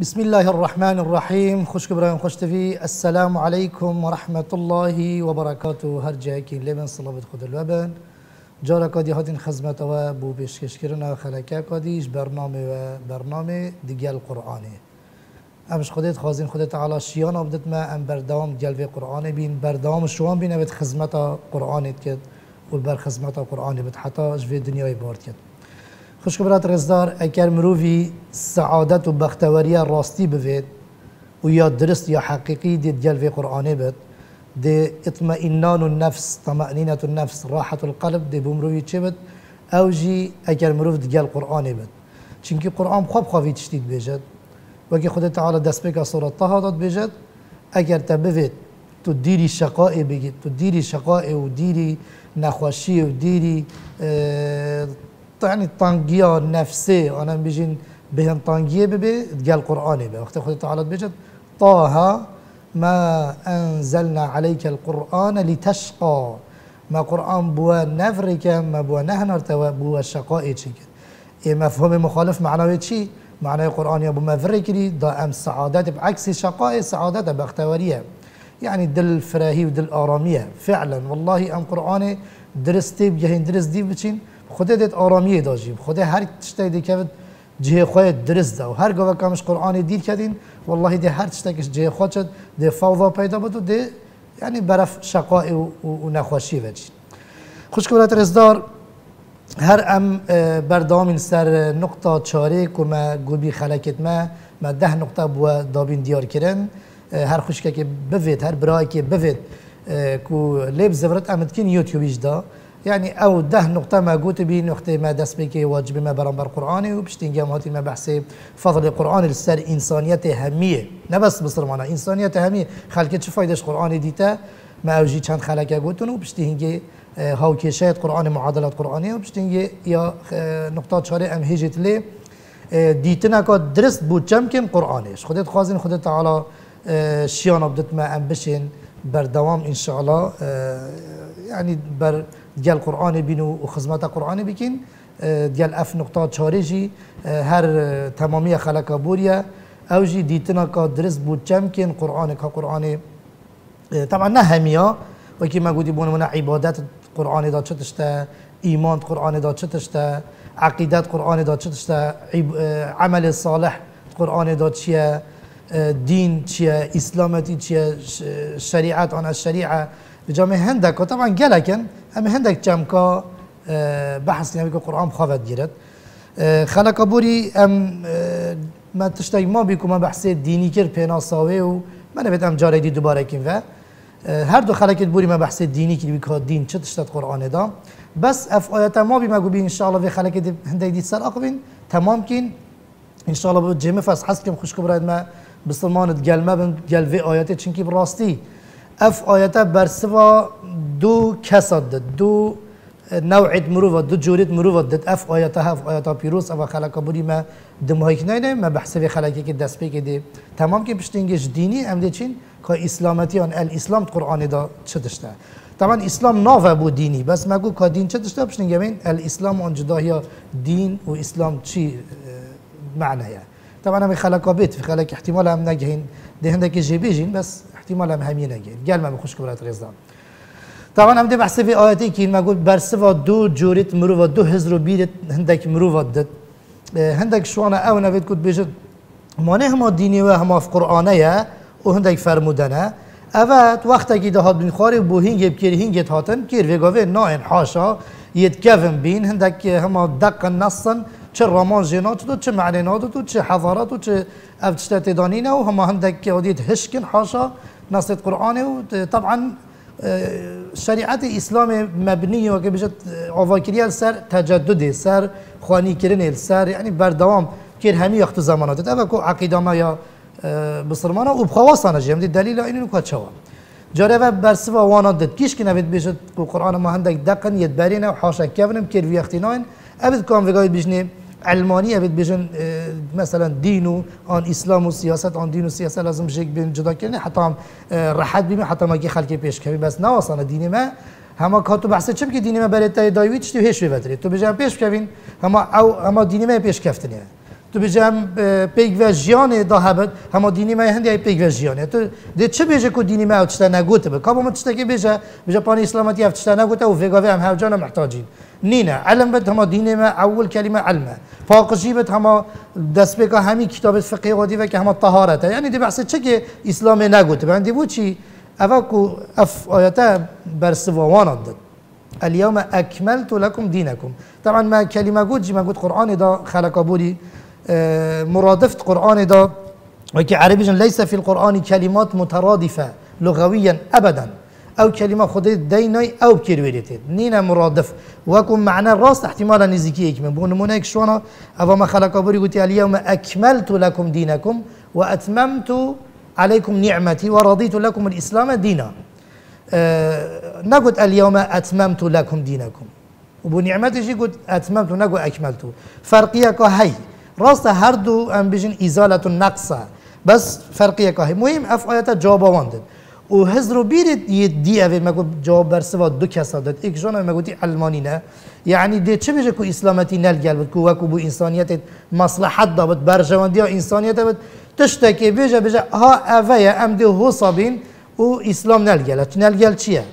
بسم الله الرحمن الرحیم خوش برایم خوش تفی السلام علیکم و رحمت الله و برکاته هر جایی که لبن خود الوبن جارا کادی هاتین خدمت و بو پیشکش کردن خلکه کادیش برنامه و برنامه دیگل قرآنه امش خودت خازین خودت تعالی شیان آبدت ما ام بردام جلوه قرآن بین بردام شوان بین بید خدمت قرآنت کد و بر خدمت قرآن بید حتی جوی دنیای بارد کد خوش برات رزدار اگر مروفی سعادت و بختوری راستی بوید و یا درست یا حقیقی دید جلوه قرآنه بید دي اطمئنان النفس طمأنينة النفس راحة القلب دي بمروي چه أو جي اگر مروف دگل قرآن بد. چونكي قرآن بخواب خواهی تشتید بيجد وكي خود تعالى دست بك سورة طه داد بيجد اگر تبفت تو ديري شقاء بگید تو ديري شقاء و ديري نخوشي و ديري آه يعني طنقيا نفسي. أنا بيجين بهن طنقية ببي دگل قرآن بي وقت خود تعالى بيجد طه ما أنزلنا عليك القرآن لتشقى. ما قرآن بوا نفرك ما بوا نهنر توا بوا شقاء چی إيه مفهوم مخالف؟ معناه چی معناه قرآن يا بو مفركري دا ام سعادت بعكس شقاء سعادت بختواريه يعني دل فراهي ودل آرامية. فعلا والله أم قرآن درستي بجهين درس دي بچين خدا دت آرامية داجيب خدا هر دي كفت جه خواهد درست ده و هر گوه کامش قرآن دیر کردین والله ده هر چتکش جه خواهد شد ده فوضا پیدا بود و ده یعنی برف شقاء و, نخوشی وجید خوش کبرات رزدار هر ام بردام سر نقطه چاره که ما گوبی خلکت ما ما ده نقطه بو دابین دیار کرن. هر خوشکه که بفید هر برای که بفید که لیب زورت امد کن یوتیوبیش دا. يعني أو ده نقطة ما قلت بي نقطة ما دست بكي واجب ما برامبر قرآني وبشتين هاتي ما بحثي فضل نه بس بصر معنا انسانيته اهميه خلك چه فايدش قراني ديتا ما اوجي چند خلك قلتن وبشتين هاو كيشات قرآن معادلات قرانيه وبشتين يا نقطه چاره ام هجت لي دیتنا که درست بود جمع کن قرآنش خودت خوازین خودت تعالی شیان بدت ما ام بشین بردوام ان شاء الله دیال قرآن بینو و خدمت قرآن بکن دیال اف نقطه چارجی هر تمامی خلق بوریا. اوجی دیتنا که درس بود چم کن قرآن که قرآن طبعا نه همیا و که من گودی بونمونه عبادت قرآن دا چتشته ایمان قرآن دا چتشته عقیدت قرآن دا چتشته عمل صالح قرآن دا چیه دین چیه اسلامتی چیه شریعت آن شریعه. جامعه هندکا طبعا گلکن. ئەمە هەندێک چەمکە بەحسنیەوەکە قڕام خاوەت گیرت خەنەکە بوری ئەم تشتێک ما بیکومە بحث دینی کرد پێناساوێ و منەبێت دوباره جارێکی و هر دو خەرەکت بوری ما بحث دینی کردی کە دین چ قرآن دا. بس ئەف ئاەتە ما بیمە گوبی انشاءڵە بێ خەلەکە هەندێک دی تمام ئاقبین ان شاء الله بۆ جێمە فەس حەسکم خوشک ما بسلمانت گەلمە بن گەلێ ئاەتێ چینکی بڕاستی. اف آیته بر سوا دو کساد، داد. دو نوعید مروف دو جورید مروف داد. اف ها اف آیته پیروس اف خلقا بودی ما دمهایی که نه ما بحثه خلقی که دست پی دی. تمام که پشتینگش دینی ام چین که اسلامتی اسلامتیان الاسلام قرآن دا چه دشته طبعا اسلام ناوه بود دینی. بس مگو که دین چه دشته اینگه بین الاسلام آن یا دین و اسلام چی معنیه؟ طبعا همی خلقا بیت في خلق احتمال هم نگهین. دهنده که جی بیجین بس احتمال هم همینه گل من خوش برات غزدم طبعا هم ده بحث به آیتی که این مگو برسه و دو جوریت مرو و دو هزرو بیرت هندک مرو و دد هندک شوانه او نوید کود بیشت مانه هما دینی و هما قرآنه او هندک فرمودنه اوت وقتا که دهات بین خواری بو هینگ بکیر هینگ هاتن کیر وگاوه نا این حاشا یت کفن بین هندک هما دق نصن چه رامان جنات دو چه معنینات دو چه حضارات دو چه افتشتت دانینه و هما هندک هدیت هشکن حاشا. نصت قرآن و طبعا شریعت اسلام مبنی و که سر تجدد سر خوانی کردن سر یعنی بردوام که همي وقت زمانات. ده و عقیده ما یا بصرمانا ها اوبخواستانه جمدی دلیل اینو که چوا. جاره و برسوا وانا داد. کیش که نبید بشد که قرآن ما هندک دقن ید برینه و حاشک کبنم که ویختی ناین. ابد کام وگاید نیم علمانیه بید بجن مثلا دین و آن اسلام و سیاست آن دین و سیاست لازم جگ بین جدا کردن حتی هم راحت بیم حتی ما که پیش کمی بس نه اصلا دین ما هما کاتو بحث چم که دین ما برای تای دایوی چی هیچ ببتری تو بجن پیش کردین هما او هما دین ما پیش کفتنیه تو بیام پیک و جیانه دا هبند همه دینی ما هندی های پیک و جیانه تو دی چه بیش که دینی ما اوتشته نگوته با کامو متشته کی بیش بیش پانی اسلامتی اوتشته نگوته او فیگا فیم هر جانم احتاجیم نی نه علم بده همه دینی ما اول کلمه علم. فاقدی بده همه دست به که همه کتاب فقیه و دیوکه همه طهارته. یعنی دی بحث چه که اسلام نگوته بعد دی بوچی اول کو اف آیات بر سوایان داد. الیوم اکمل تو لکم دینکم. طبعا ما کلمه گوچی ما گوچ قرآن دا خلق کبودی مرادفة قرآن دا وكي عربي ليس في القرآن كلمات مترادفة لغويا أبدا. أو كلمة خدي ديناي أو كيرويريتي نينا مرادف. وكم معنى راست احتمالا نزيكي من بون منك شوانا أبا ما خلق أبوري قلت اليوم أكملت لكم دينكم وأتممت عليكم نعمتي ورضيت لكم الإسلام دينا أه نقول اليوم أتممت لكم دينكم وبو نعمتي قلت أتممت نقول أكملت فرقية هي راست هر دو ام بیشن ازالت نقصه. بس فرقیه که مهم اف آیت جواب واندد و هزرو بیرید یه دی اوی مگو جواب برسه و دو کسا داد. ایک جانا مگو دی علمانی نه. یعنی دی چه بیشه که اسلامتی نلگل بود که وکو بو انسانیت مصلحت دا بود برجواندی ها انسانیت بود. تشتکی بیشه بیشه ها اوی ام دی حسابین و اسلام نلگل. نلگل چیه؟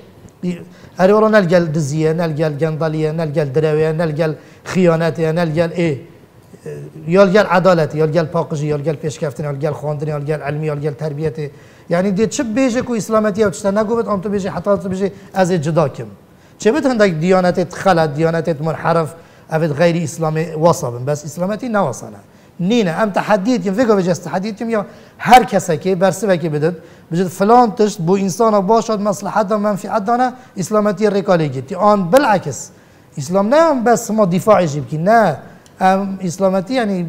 هر ورا نلگل دزیه نلگل گندالیه نلگل درویه نلگل خیانته نلگل ای یالگل عدالت یالگل پاکجی یالگل پیشکفتن یالگل خواندن یالگل علمی یالگل تربیت یعنی دی چه بیجه کو اسلامتی او چتا نگوبت ام تو بیجه حتی تو بیجه از جدا کم چه بده هندک دیانت خلط دیانت منحرف افد غیر اسلام وصابن بس اسلامتی نوصله نینه ام تحدیت کم فکر بجست تحدیت کم یا هر کسی که برسه که بدد بجد فلان تشت بو انسان باشد مصلحت و منفعت دانه اسلامتی رکالی گیتی. آن بالعکس اسلام نه بس ما دفاعی جیب کی نه. اسلامتی یعنی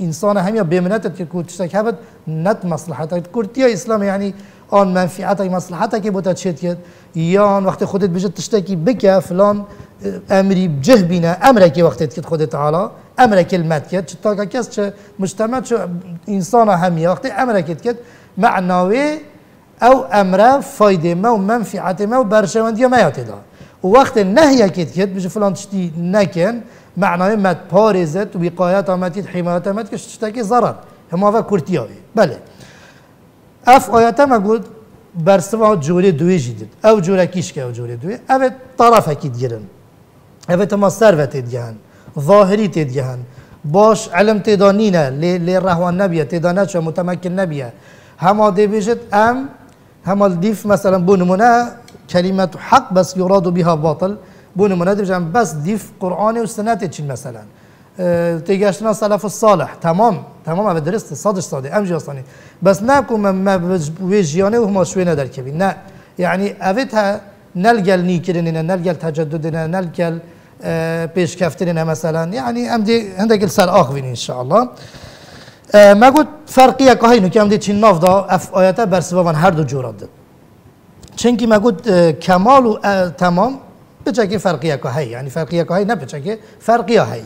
انسان همیا بمنت که کوتشتک هبد نت مصلحت. کورتیا اسلام یعنی آن منفعت مصلحت که بوده چیت کرد یا آن وقت خودت بجد تشتکی بکه فلان امری بجه بینه امره که وقتی که خودت تعالی امره کلمت کرد چه تا کس چه مجتمع چه انسان همیا وقتی امره کرد معناوی أو امره فایده ما و منفعت ما و برشوندی ما یاد و وقت نهی کرد بجه فلان تشتی نکن معناه مد پارزت وقایت آمدید حمایت آمد که شتکی ضرر. هم آفا کرتیاوی بله. اف آیت ما گود برسوا جوری دوی جدید. او جوره کیش که او جوری دوی؟ او طرف اکید گیرن. او تما سروت دیگهن ظاهری تدیهن باش علم تدانینه لی, لی رهوان نبیه. تدانه چه متمکن نبیه. هما دی بیجد ام هما دیف مثلا بونمونه کلمت حق بس يراد بها باطل. Bu numunedir hocam بس دیف قرآن و سنت چین مثلا تیگشتنا سلف الصالح تمام تمام او درست صادش صادی ام جاستانی بس نکو من به جیانه و ما شوی ندر کبی نه یعنی اوه تا نلگل نیکرنین نلگل تجددین نلگل پیش کفترین مثلا یعنی ام دی هندگل سر آخوین انشاءالله ما گوت فرقیه که هاینو که ام دی چین ناف دا اف آیتا برسوا من هر دو جورا دید چنکی ما گوت کمال و تمام بچه فرقیه که هی یعنی فرقیه که هی نه بچه فرقیه هی.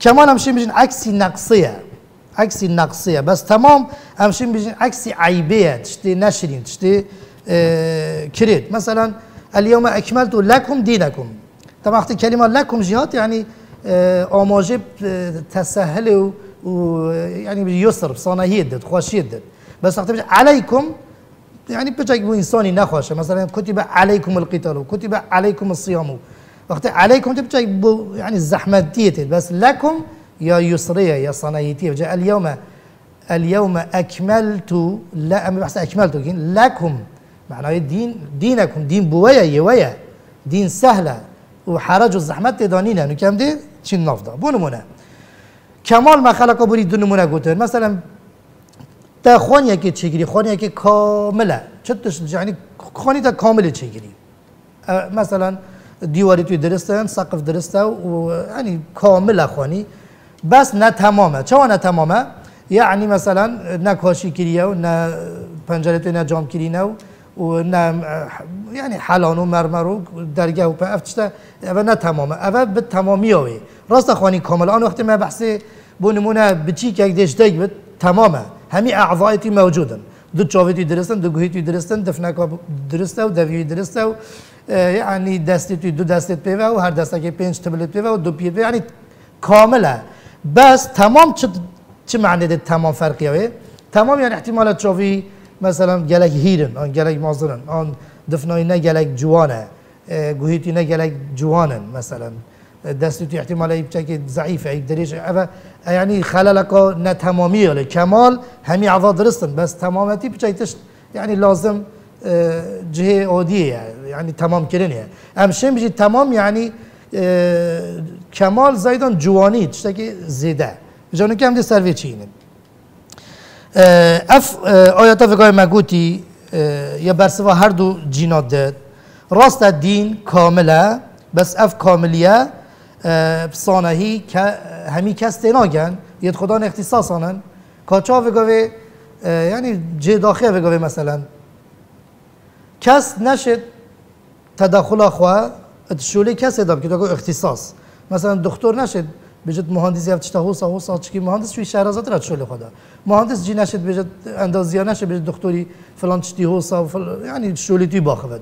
کمان همشین بیشین عکسی نقصیه. عکسی نقصیه. بس تمام همشین بیشین عکسی عیبیه. تشتی نشرین تشتی کرید. مثلا اليوم اكملت لكم دينكم طبعا وقتی کلمه لكم جهات يعني آماجه تسهل و يعني يسر صانعيه دد خوشيه دد بس وقتی عليكم يعني بجاك بو إنساني نخواشه مثلا كتب عليكم القتال كتب عليكم الصيام. وقت عليكم تبجاك بو يعني الزحمة ديت بس لكم يا يسريه يا صنايتيه جاء اليوم اليوم أكملت لا بحث أكملت لكم معناه دين دينكم دين بويا يويا دين سهلة. وحرج الزحمة تدانينا. انه كم دي؟ چين نافدا بو نمونة. كمال ما خلق بري دو نمونة قلت مثلا تا خانیه که چگیری خانیه که کامله. چطورش یعنی خانی تا کامله چگیری مثلا دیواری توی درسته سقف درسته و یعنی کامله خانی بس نه تمامه. چه نه تمامه؟ یعنی مثلا نه کاشی کریه و نه پنجره توی نه جام کری نه و نه یعنی حلان و مرمر و درگه و پا افتشته و نه تمامه. اول به تمامی آوی. راست خانی کامل. آن وقتی ما بحثی بو نمونه بچی که یک دیش تمامه. همي اعضائتي موجودا دو تشوفيتي درستن دو گوهيتي درستن دفنك درسته و دويوي درسته و يعني دستي دو دستت بيوا و هر دسته که پنج تبلت بيوا و دو پیر يعني كامله بس تمام چه چه معنی ده تمام فرقیه تمام یعنی احتمال تشوفي مثلا گلک هیرن آن گلک مازرن آن دفنای نه گلک جوانه گوهیتی نه گلک جوانن مثلا دستی توی احتمال ایبچه ضعیفه ایک دریش اوه یعنی خللک نه تمامی هله کمال همی عوض درستن. بس تمامتی بچه ایتش یعنی لازم جهه عادیه. یعنی تمام کردنه امشه بجی تمام یعنی کمال زایدان جوانی تشتا که زیده. بجانو که هم دی سروی چینه اف آیاتا فکای مگوتی یا برسوا هر دو جینات داد. راست دین کامله بس اف کاملیه. بصانهی که همی کس تناگن ید خدا اختصاصانن کاچا وگاوه یعنی جه داخل وگاوه مثلا. کس نشد تدخل خواه شوله کس ادام که اختصاص. مثلا دکتر نشد بجد مهندسی هفت تا حوصا حوصا چکی مهندس شوی شهرازات رد شوله خدا. مهندس جی نشد بجد اندازیا نشد بجد دکتری فلان چتی و فل... یعنی شولی توی باخود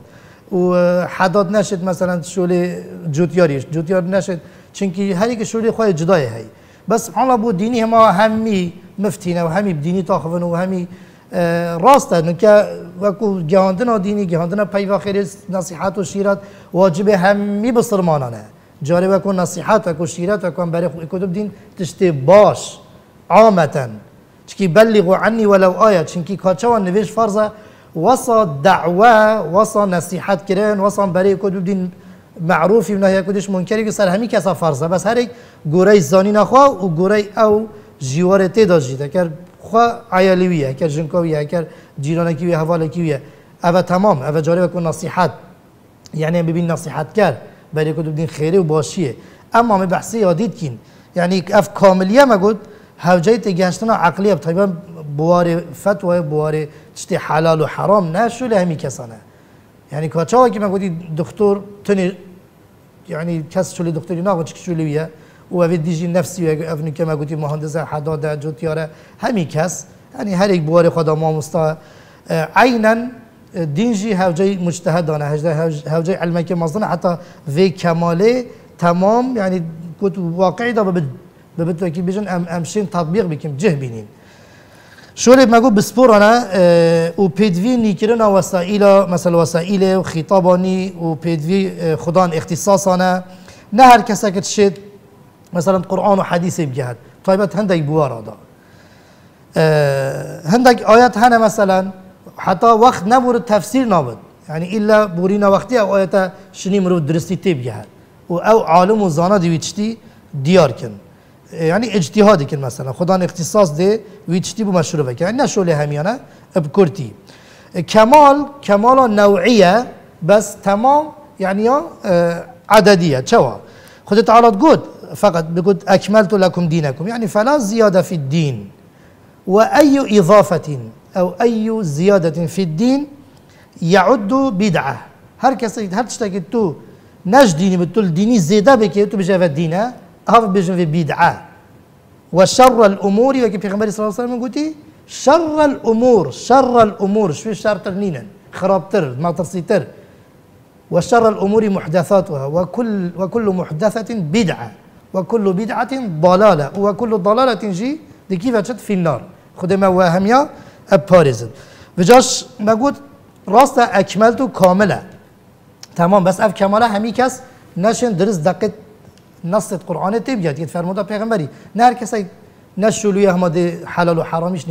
و حداد نشد مثلا شوله جوتیاریش. جوتیار نشد چونکی هر یک شولی خواه جدای هی. بس حالا بود دینی هما همی مفتینه و همی بدینی تاخون و همی راسته نکه وکو گهاندنا دینی گهاندنا پیوا خیر نصیحت و شیرت واجب همی بسرمانانه. جاری وکو نصیحت وکو شیرت وکو برای کتب دین تشتی باش عامتا. چکی بلغوا عني ولو آیه. چنکی کاچوان نویش فرضه وصا دعوه وصا نصیحت کردن وصا برای کتب دین معروفی و نهی کدش منکری که سر همی کسا بس هر یک گوره زانی نخوا و گوره او جیوار تی داشته که خوا عیالیویه اگر جنکاویه اگر جیرانکیویه حوالکیویه اوه تمام اوه جاری بکن نصیحت. یعنی ببین نصیحت کرد برای کدوم دین خیره و باشیه. اما می بحثی یادید کین یعنی اف کاملیه ما گفت هوجای تگهشتن عقلیه طبعا بوار فتوه بوار چتی حلال و حرام نشو همی کسانه. یعنی کاچا که ما گفتی دکتر تنی یعنی کس شولی دکتری نه چی شولیه و اوی دیجی نفسی و افنی که ما گوتی مهندس حداد جوتیاره. همی کس یعنی هر یک بوار خدا ما مستا. عینا دینجی هوجای مجتهدانه هوجای علمی که مزدانه حتی وی کماله تمام یعنی گوت واقعی دا ببد ببد که بیجن ام امشین تطبیق بکیم جه بینین شوری مگو بسپورانا و پیدوی نیکرن وسائل مثلا وسائل و خطابانی و پیدوی خدان اختصاصانه نه هر کسی که شد مثلا قرآن و حدیث بجهد طيبت هندك بوارا دا. هندك آيات هنا مثلا حتى وقت نبور تفسير نابد يعني إلا بورينا وقتي أو آيات شني مرو درستي تيب جهد و أو عالم و زانا دي ويتشتي ديار كن يعني اجتهادي كن مثلا. خدا اختصاص دي ويتشتي بمشروع بك يعني نشو هميانا بكرتي كمال كمال نوعية بس تمام يعني عددية شوا خد تعالى تقول فقط بيقول أكملت لكم دينكم يعني فلا زيادة في الدين وأي إضافة أو أي زيادة في الدين يعد بدعة. هر كسي هر تشتكي تو نش ديني بتقول ديني زيادة بكي تو بجا في هذا بيجي في بدعة. وشر الأمور وكي في غمبري صلى الله عليه وسلم قلتي شر الأمور شر الأمور. شو شر ترنينا؟ خراب تر ما ترسيتر وشر الأمور محدثاتها. وكل وكل محدثة بدعة. وكل بدعة ضلالة. وكل ضلالة جي دي كيف في النار. خد ما وهميا بارزن بجاش ما قلت راست اكملت كاملة. تمام بس أف كمالة همي كس نشن درس دقت نص القرآن تبيات يتفرمودا پیغمبري نه هر کسی نشلوی حلال و حرامش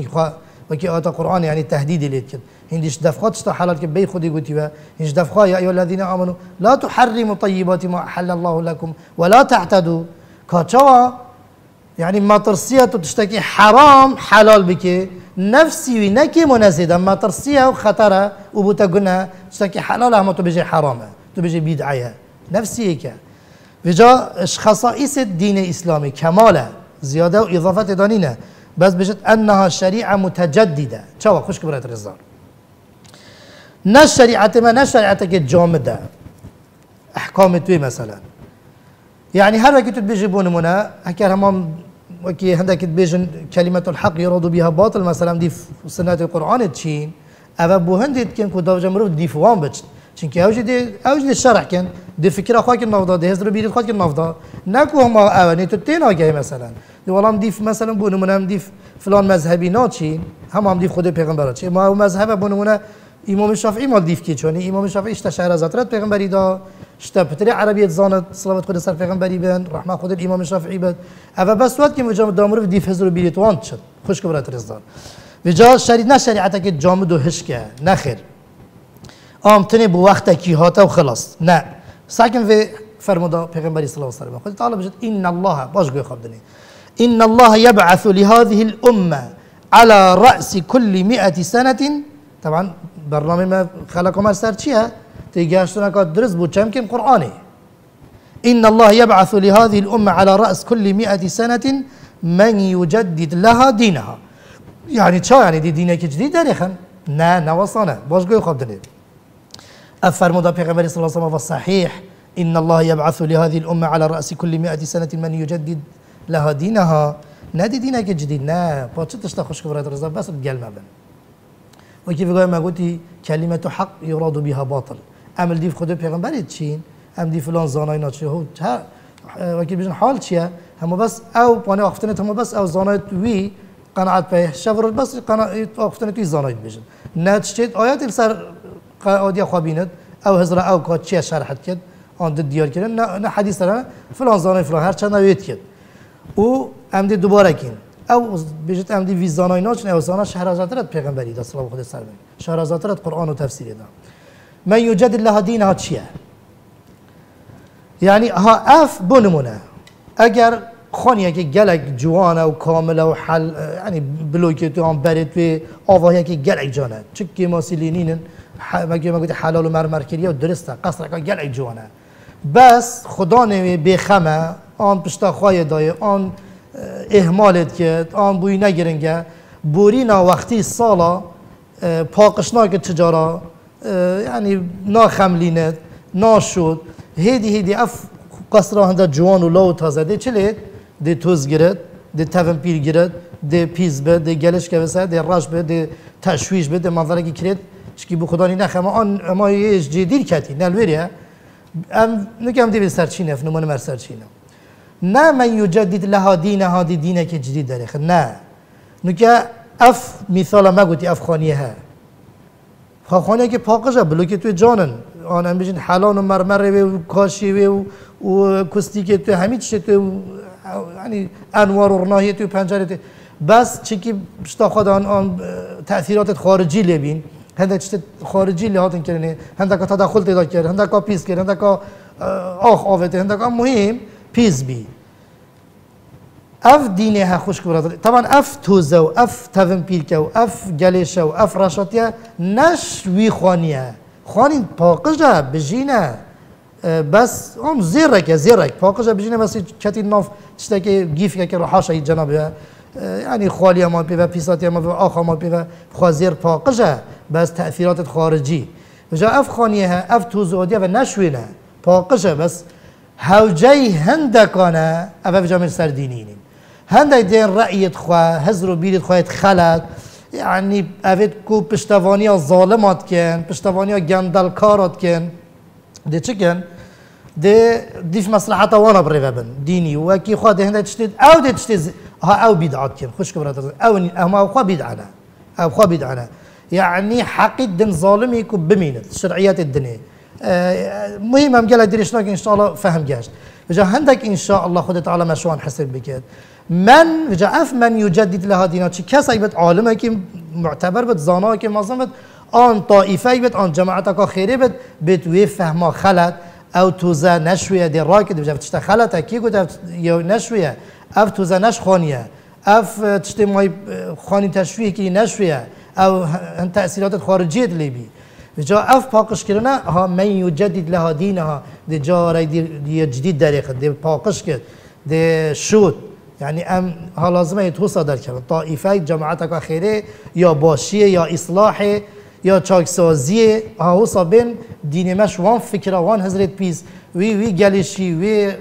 وكي آتا قرآن يعني تهديد ليت كد هندش دفقات شتا حلال كي بي خدي قلتي هندش دفقا يا أيها الذين آمنوا لا تحرموا طيبات ما أحل الله لكم ولا تعتدوا. كاتشوا يعني ما ترسيه تشتكي حرام حلال بك نفسي ونكي منزدا ما ترسيه وخطره وبتقولنا تشتكي حلال ما تبجي حرام تبجي بدعيه نفسي بجا خصائص الدين الاسلامي كماله زياده واضافه دانينه بس بجد انها شريعه متجدده. شو خوش كبرت الرزار نه شريعه ما نه شريعتك جامده احكام توي مثلا يعني هر وقت تبيجي بونمونا هكا همام وكي هندك تبيجن كلمة الحق يراد بها باطل مثلا دي سنة القرآن تشين أبا بو هندت كن كو داوجا مروف ديفوان بچ چونکه اوج دی اوج دی شرح کن دی فکر خواهی که نافدا دی هزار بیرید خواهی که نافدا نکو هم اونی تو تین آگه مثلا دی والام دیف مثلا بو نمونه هم دیف فلان مذهبی ناچین هم هم دیف خود پیغمبر چی؟ ما مذهب بو نمونه امام شافعی مال دیف کی چونی امام شافعی اشتا شهر از پیغمبری دا شتا پتری عربیت زانت صلوات خود سر پیغمبری بن رحمه خود امام شافعی بد اول بس وقت که مجام دامر دیف هزار بیرید وان شد خوش که رزدان و جا شرید نه شریعت که جامد و هشکه نخیر آمتنی بو وقت کی هاته و خلاص. نه. ساکن و فرمودا پیغمبری صلی الله علیه و سلم خود تعالی بجد إن الله باش خواب دنی. إن الله يبعث لهذه الأمة على رأس كل 100 سنة. طبعا برنامه ما خلقهم سر چیه؟ تيجاشتنا كاد درس بو كم كم قرآني إن الله يبعث لهذه الأمة على رأس كل مئة سنة من يجدد لها دينها. يعني شو يعني دي دينك جديد داريخا نا نوصانا باش قوي خواب دنيا أفرمود پیغمبر صلى الله عليه وسلم والصحيح إن الله يبعث لهذه الأمة على رأس كل مئة سنة من يجدد لها دينها. نادي دينك جديد نا باتش تشتا خوش كبرات رزا بس بقل ما بن. وكيف قال ما قلتي كلمة حق يراد بها باطل. عمل ديف خود پیغمبر چین أم دی فلان زانای ناچه هو وكيف بيجن حال چیه هم بس أو پانه افتنت هم بس أو زانای وی قناعت به شفر بس قناعت افتنت وی زانای بيجن. نتشت آيات السر قادی خوابیند او هزار او که چه شرحت کرد آن دیار کردن نه نه حدیث داره فلان زانای فلان هر چند نوید کرد. او ام دی دوباره کن. او بجت ام دی ویزانای ناچن او زانا شهرازات رد پیغمبری دا سلام خود سر بین شهرازات رد قرآن و تفسیر دا من یوجد لها دین ها چیه؟ یعنی ها اف بنمونه. اگر خانیه که گلک جوانه و کامل و حل یعنی بلوکی تو هم برید و آواهی که گلک جانه. چکی ما سیلینینن مگه مگه حلال و مرمر کریه و درسته قصر که گل جوانه. بس خدا نمی بخمه آن پشتا خواه دای آن اهمالت کرد آن بوی نگرنگه. بوری نا وقتی سالا پاقشنا که تجارا یعنی نا خملینت نا شد هیدی هیدی اف قصر هنده جوان و لاو تازه. ده چلید ده توز گرد ده تفن پیر گرد ده پیز به ده گلش که بسه ده راش به ده تشویش به ده منظره که کرد. شکی بو خدایی نه خم آن ما یه از جدی کتی. نلبریه ام نکام دیو سرچینه فنم مر سرچینه. نه من یو جدید لها دین ها دی دینه که جدید داره. خن نه. نکه اف مثال ما گویی اف خانیه ها. خب خو خانه که پاکش ها بلکه توی جانن. آن هم بیشین و مرمره و کاشی و و کسی که تو همیشه تو یعنی انوار و رنایی تو پنجره تو بس چیکی شتا خدا آن تأثیرات خارجی لبین. هنده چیز خارجی لحاظ کردنی هنده که تدخل پیدا کرد هنده که پیز کرد هنده که آخ آوته هنده که مهم پیز بی. اف دینی ها خوش کرد طبعا اف توزه و اف تفنپیرکه و اف گلیشه و اف راشاتیه نش وی خانیه خانین پاقجه بجینه. بس اون زیرک زیرک. پاقجه بجینه بسی کتی ناف چیزی که گیفی که روحاشه جنابه. يعني خالي ما بيبا بيساتي ما بيبا آخا ما بيبا خوازير باقجه بس تأثيرات خارجي وجا اف خانيها اف توزوديا و نشوينه باقشه بس هوجي هندكانا اف اف جامل سر دينين هندك دين رأيت خواه هزرو بيرت خواهت يعني افت کو پشتوانی ظالمات کن پشتوانی گندل کارات کن. ده چه کن؟ ده دیف مصلحت وأنا بریوه بن. دینی. و کی خواه ده هنده تشتید أو ده تشتید ها أو بدعات کن خوش کبرات أو أو خواه بدعنا أو خواه بدعنا يعني حقي الدين ظالم يكون بمينت شرعيات الدنيا. آه، مهم هم قال دريش إن شاء الله فهم جاش فجا عندك إن شاء الله خد تعالى مشوان حسب بكت من فجا أف من يجدد لها دينات كسا يبت عالمه كي معتبر بت كي بت آن طائفه يبت آن جماعتك خيري بت بت وي فهما خلط. أو توزا نشويه دي راكد بجا تشتا خلط اكي قلت نشويه اف توزا نش خانيه اف تشتي ماي خاني تشويه كي نشويه او تأثیرات خارجی لیبی جا اف پاکش کردن ها من یجدد لها دینها دی جا رای دی جدید دریخ دی پاکش کرد دی شد یعنی ام ها لازمه تو صادر کرد طائفه جماعت که خیره یا باشیه یا اصلاح یا چاکسازی ها حسا بین دین مش وان فکر وان حضرت پیس وی وی گلشی وی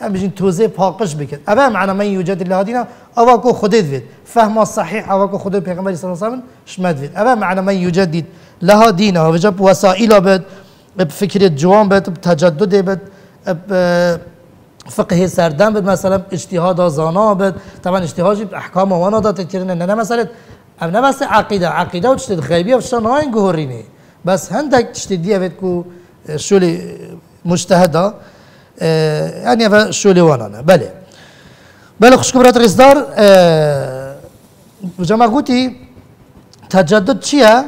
هم بجین توزه پاکش بکن اوه هم علمه یوجد الله دینا اوه کو خودت فهم صحیح اوه کو خودت پیغمبر صلی الله علیه وسلم شمد وید. اوه هم علمه یوجد دید لها دینا. و جب وسائل بد فکر جوان بد تجدد بد فقه سردم بید مثلا اجتهاد زانا بید. طبعا اجتهاد احکام وانا داد تکرینه نه مثلا ام نه بس عقیده. عقیده و تشتید غیبی و تشتید ناین گهورینه بس هندک تشتید دیوید کو شولی مجتهده يعني شولي وأنا بله بله خوش كبرات الإصدار جماعة قوتي تجدد شيا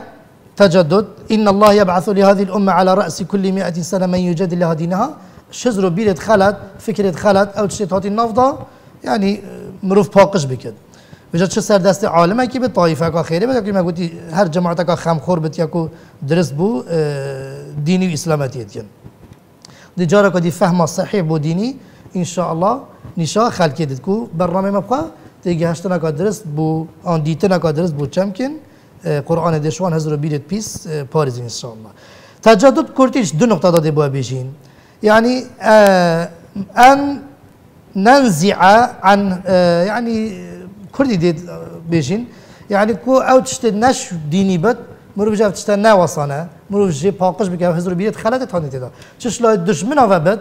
تجدد. إن الله يبعث لهذه الأمة على رأس كل مئة سنة من يجدد لها دينها. شزر بيرت خلت فكرة خلت أو تشتت هاتي النفضة يعني مروف باقش بكد. بجد چه سر دست عالمه که به طایفه که خیره بده که من گوتی هر جماعت که خم خور بت یکو درست بو دینی و اسلامتیت کن دی جارا که دی فهم صحیح بو دینی إن شاء الله. نشا خلق دید کو برنامه مبقى تيجي هشتنا که درست بو آن دیتنا که درست بو چمکن قرآن دشوان هزار بیرت پیس پاريز إن شاء الله. تجدد كورتيش دو نقطة داده بو بيجين. يعني أن ننزع عن يعني كردي ديت بيجين. يعني كو أو تشتد نش ديني بد مرو بجاف تشتد نا وصانا مرو جي باقش بك هزار بيرت خلت تاني تدا تش لا دشمن بد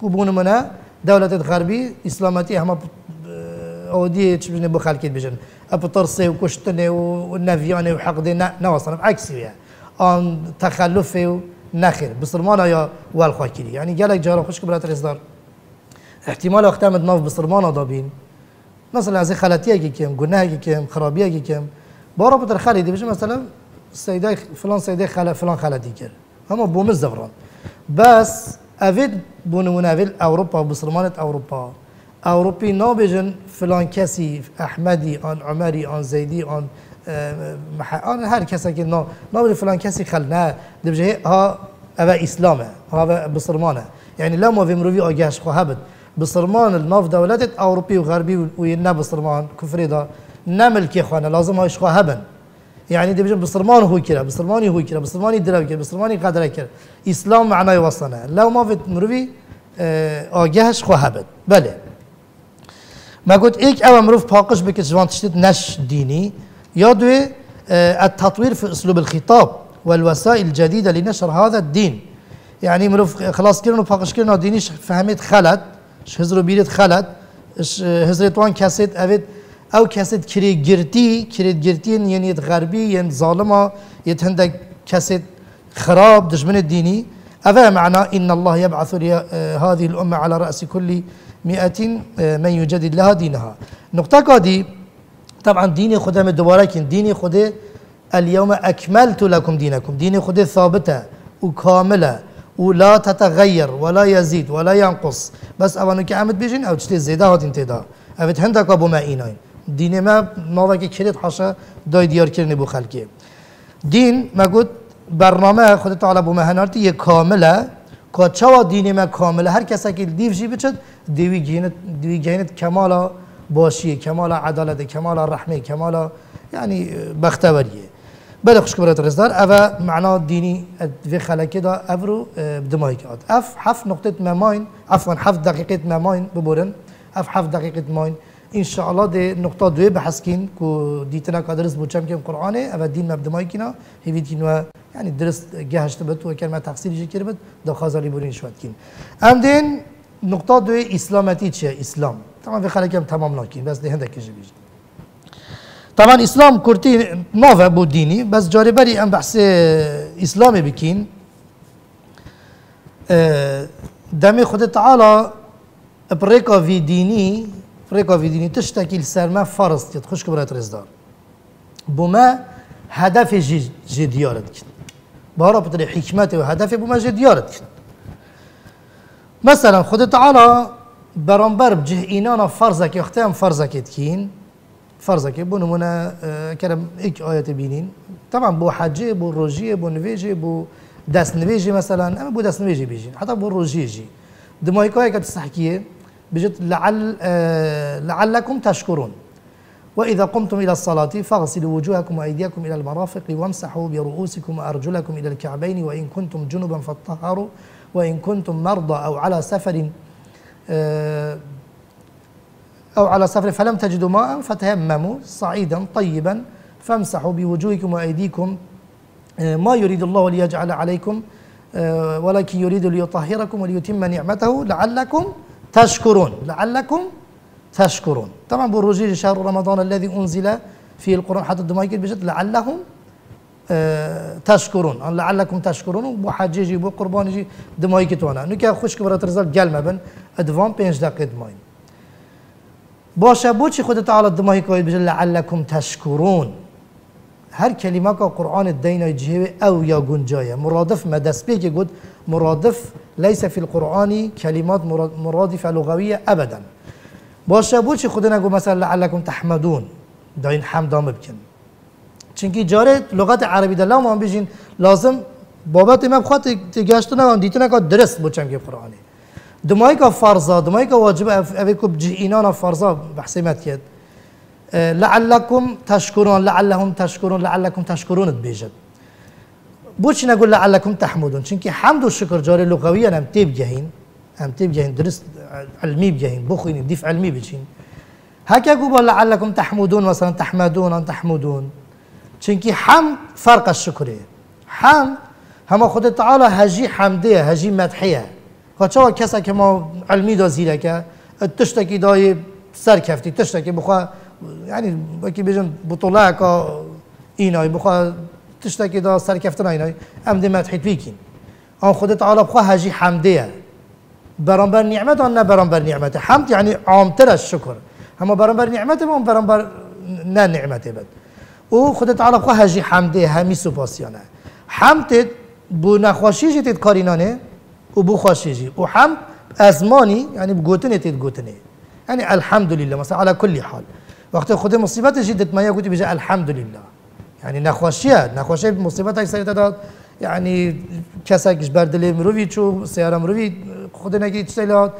كو بون منا دولة الغربي اسلامتي هم أو دي تشبني بو خلكيت بيجن ابطرسي وكشتني والنافياني وحقدي وصانا عكسي يعني آن تخلفي نخير بصرمانه يا والخاكري يعني قالك جارة خوش كبرات الإصدار احتمال وقت مد ناف بصرمانه دابين مثلا از که کم گناه خرابیه که کم. بارا بتر خلیدی بشه مثلا؟ سیده فلان سیده خلا فلان خلطی کرد اما بومز دوران بس اوید بونمون اویل اوروپا بصرمانت اوروپا. اوروپی نابجن فلان کسی احمدی آن عمری آن زیدی آن آن هر کسی که نا نابجن فلان کسی خل نه. دبجه ها اوه اسلامه ها بصرمانه يعني لا ما في مروي اجاش خو بصرمان الناف دولتت اوروبي وغربي وينا بصرمان كفري دا. نملك خوانا لازم هاش خو هبن يعني دي بجن بصرمان هو كده بصرماني هو كده بصرماني درب كده بصرماني قدر كده. إسلام معناه وصلنا. لو ما في مروي آگهش خو هبن بله. ما قلت إيك أو مروف باقش بك جوان تشتت نش ديني. يا دوي التطوير في أسلوب الخطاب والوسائل الجديدة لنشر هذا الدين. يعني مروف خلاص كرنو باقش كرنو دينيش فهمت خلط هزرو بيرت خلط هزرت وان كاسيت اوید أو جرتي كري جرتين يعني يت غربي يعني ظالمه يت هندك كاسيت خراب دشمن الديني أفا معنى إن الله يبعث هذه الأمة على رأس كل مئة من يجدد لها دينها نقطة قادي طبعا ديني خدام دوباره ديني خده اليوم أكملت لكم دينكم ديني خده ثابتة وكاملة ولا تتغير ولا يزيد ولا ينقص بس اوانو که امد بيجين أو تشتي زيدا هاتين تيدا اوت هندك ابو ما ايناين dinime ناوکی کرد حاشا دای دیار کردن بو خلکی دین ما مگود برنامه خود تعالی بو مهنارتی یه کامله. که چوا دین ما کامله. هر کسا که دیو جی بچد دیوی گینت دیوی گینت کمالا باشیه کمالا عدالت کمالا رحمه کمالا یعنی بختوریه. بله خوش کبرات رزدار. اوه معنا دینی و خلکی دا افرو دمایی که اف هفت نقطه مماین عفوا هفت دقیقه مماین ببورن. اف هفت دقیقه مماین إن شاء الله نقطة دوي بحث كين كو ديتنا كدرس بوچم كم قرآن أفا دين ما بدماي كنا هيفيد كينوا يعني درس جهش تبت وكلمة تفسير يجي كربت دا خازالي بورين شوات كين. أم دين نقطة دوي إسلامتي چه إسلام. طبعا في خلقه تمام لكن بس دي هندك يجي بيجي. طبعا إسلام كرتي نوفا بو ديني بس جاري بري أم بحث إسلامي بكين. دمي خد تعالى بريكا في ديني بريكا في ديني تشتكي السرما فرض تخش كبرات رزدار بما هدف جي, جي ديارت كن بارا بطري حكمته وهدفه بما جي ديارت كن مثلا خد تعالى برانبر بجه اينانا فرزك يختم فرزك كين فرضك بو نمونه كلام ايك آيات بينين طبعا بو حجه بو روجيه بو نويجي بو دست نويجي مثلا اما بو دست نويجي بيجي حتى بو روجيه بجد لعل لعلكم تشكرون. وإذا قمتم إلى الصلاة فاغسلوا وجوهكم وأيديكم إلى المرافق وامسحوا برؤوسكم وأرجلكم إلى الكعبين وإن كنتم جنبا فاطهروا وإن كنتم مرضى أو على سفر أو على سفر فلم تجدوا ماء فتيمموا صعيدا طيبا فامسحوا بوجوهكم وأيديكم. آه، ما يريد الله ليجعل عليكم آه، ولكن يريد ليطهركم وليتم نعمته لعلكم تشكرون. لعلكم تشكرون. طبعا بروجي شهر رمضان الذي أنزل فيه القرآن حتى الدمايك بجد لعلهم آه، تشكرون. لعلكم تشكرون. بو حجيجي بو قربانيجي دمايك تونا. نكا خوش كبرت رزال جل بن ادوان 5 دقيقه دماي باشه بو چی خود تعالی دماهی کوید بجل لعلكم تشكرون هر که قرآن الدين أو یا گنجایه. مرادف مدسبه که گود مرادف لیس في القرآن کلمات مرادف لغویه ابدا. باشه بود خودنا خدا مثلا لعلکم تحمدون. داين حمدام حمد هم بکن. چونکی لغت عربی دلم هم لازم بابت من خواهد تگشت نه دیتو درس درست بچم که قرآنی. دمایی فرضا دمایی که واجب اوی کب جی اینان فرضا بحثی مد لعلكم تشکرون لعلهم تشکرون لعلكم تشکرون بیجد. بوش نقول لعلكم تحمدون چونكي حمد والشكر جاري لغويا هم تيب جهين هم تيب جهين درست علمي بجهين بخين ديف علمي بجهين هكا قول لعلكم تحمدون مثلا تحمدون ان تحمدون چونكي حمد فرق الشكر حمد هما خود تعالى هجي حمديه هجي مدحيه خاچوا کسا که ما علمی دا زیره که تشتکی دای سر کفتی تشتکی بخوا یعنی بکی بیجن بطوله که اینای تشتکی دا سر کفتن اینای ام دی مدحیت بیکین آن خود تعالی بخوا هجی حمده برانبر نعمت آن نه برانبر حمد یعنی عامتر از شکر. اما برانبر نعمت ما برانبر نه نعمت بد. أو خود تعالی بخوا هجی حمده همی سپاسیانه حمد بو نخواشی جتید کارینانه و بو خوشيجي وحمد ازماني يعني بقوتني تيت قوتني يعني الحمد لله مثلا على كل حال. وقت خود مصيبات جدت ما يقول بيجي الحمد لله یعنی نەخۆشیە نەخۆشی مصیبەتێک سەردا یعنی کەسێکیش بەردلێ مرۆڤ چوو سیارە مرۆڤ خودنەکی چ لەات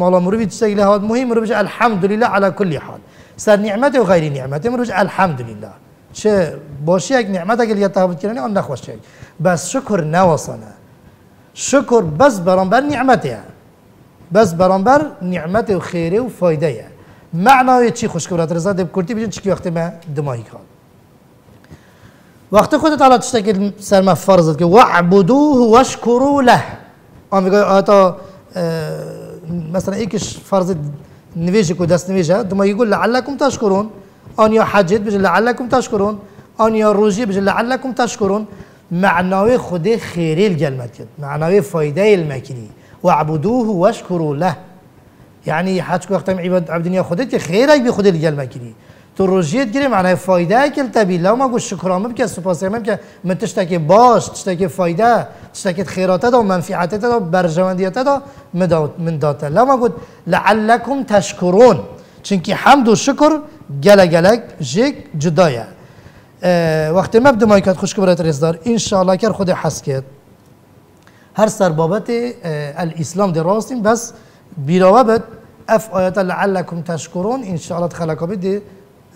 ماڵە مرۆڤ چ لەهات مهم مرۆژ الحمدلله على كل حال. سر نعمت و غیری نیعممەتی مرۆژ الحەمدلله چه اگر یه لە تاابکردنی ئەم نەخۆشیێک بس شکر نەوەسەە شکر بس برانبر نیعممەتەیە بس برانبر نعمت و خیره و فۆیدەیە معناوی چی خوشکورات رزا دەب کرتی بجن چکی وقتی ما؟ دمایی کات وقت خودت تعالی تشتكي سر ما فرضت که وعبدوه واشكروا له. آن میگه آتا مثلا ایکش فرض نویجه کو دست نویجه دما يقول لعلكم تشكرون آن یا حجت بجن لعلكم تشكرون آن یا روزی بجن لعلكم تشكرون معنای خود خیری الجلمت کرد. معنای فایده المکری و عبدوه و اشکرو له. یعنی حج کو وقتا عباد عبدنیا خودت که خیرک بی خود الجلمه کری تو روزیت گیری معنای فایده کل تبی لو ما گو شکرامه بکه سپاس هم که من تشتکی باش تشتکی فایده تشتکی خیراته دا و دا برجواندیته دا من داته لو ما گو لعلکم تشکرون. چونکی حمد و شکر گله گلک جک جدایه. وقتی مبدا مایکات خوش برات رزدار ان شاء الله کر خود حس کرد. هر سر بابت الاسلام در راستیم بس بیراوه اف آیات لعلكم تشکرون ان شاء الله تخلقا بده.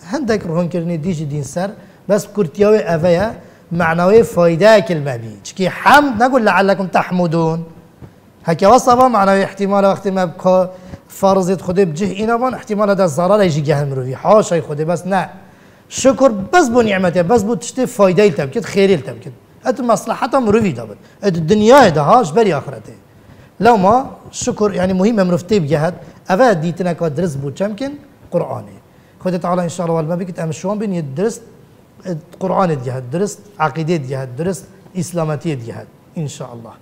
هندک رهون کردنی دیج دین سر بس کرتیاوی اویا معنوی فایده کلمه بی چکی حمد نقول لعلكم تحمدون هكا وصفا معنوي احتمال وقت ما بكا فرضت خده بجه اینا بان احتمال هذا الضرر يجي جهل مروي حاشا خده بس نه شكر بس بو نعمته بس بو تشتي فايده تبكت خير تبكت ات مصلحته مروي دابت ات الدنيا ده هاش بري اخرته لو ما شكر يعني مهم مرفتي بجهد افا ديتنا كو درس بو چمكن ان شاء الله والما بكت ام شلون بين يدرس قرآن جهد درس عقيده جهد درس اسلامتيه جهد ان شاء الله.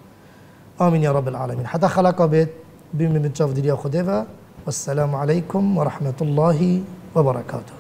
امين يا رب العالمين حتى خلق بيت بمن بنشاف دنيا خديفه والسلام عليكم ورحمه الله وبركاته